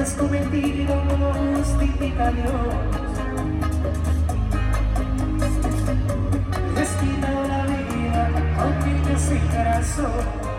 has cometido no justifica a Dios. Les la vida a un niño sin corazón.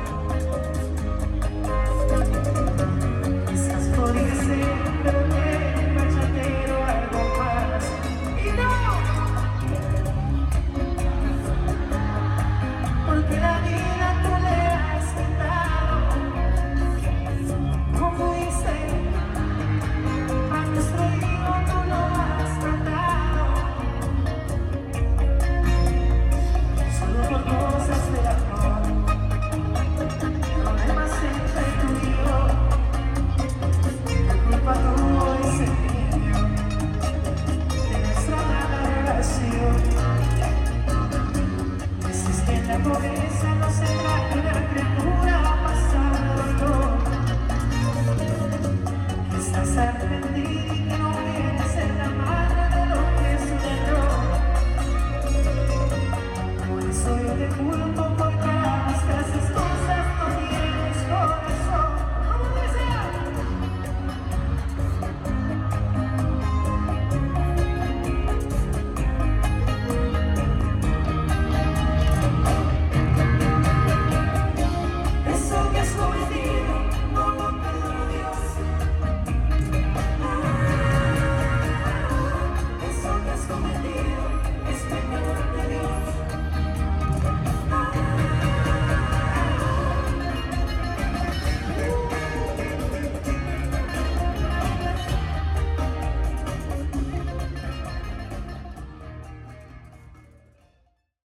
esa no se va a que la criatura ha pasado, estás arrepentido. prometido, es mejor.